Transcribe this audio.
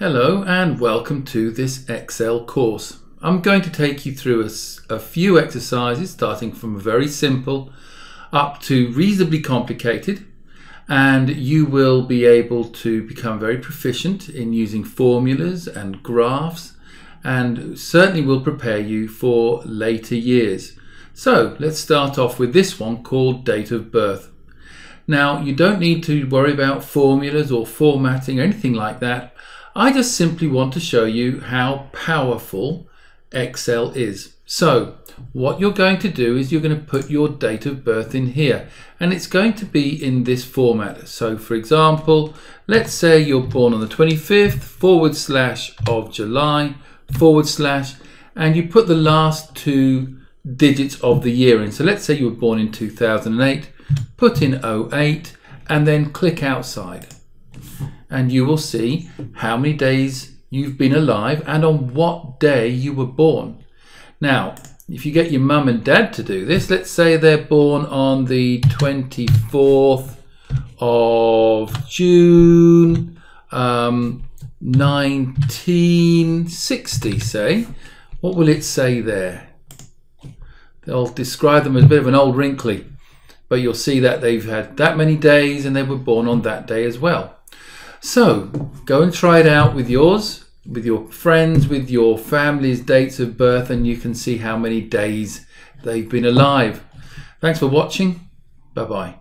Hello and welcome to this Excel course. I'm going to take you through a, a, few exercises starting from very simple up to reasonably complicated and you will be able to become very proficient in using formulas and graphs and certainly will prepare you for later years. So let's start off with this one called date of birth. Now you don't need to worry about formulas or formatting or anything like that I just simply want to show you how powerful Excel is. So what you're going to do is you're going to put your date of birth in here and it's going to be in this format. So for example, let's say you're born on the 25th forward slash of July forward slash and you put the last two digits of the year in. So let's say you were born in 2008, put in 08 and then click outside and you will see how many days you've been alive and on what day you were born. Now, if you get your mum and dad to do this, let's say they're born on the 24th of June um, 1960, say, what will it say there? They'll describe them as a bit of an old wrinkly, but you'll see that they've had that many days and they were born on that day as well. So go and try it out with yours, with your friends, with your family's dates of birth, and you can see how many days they've been alive. Thanks for watching. Bye bye.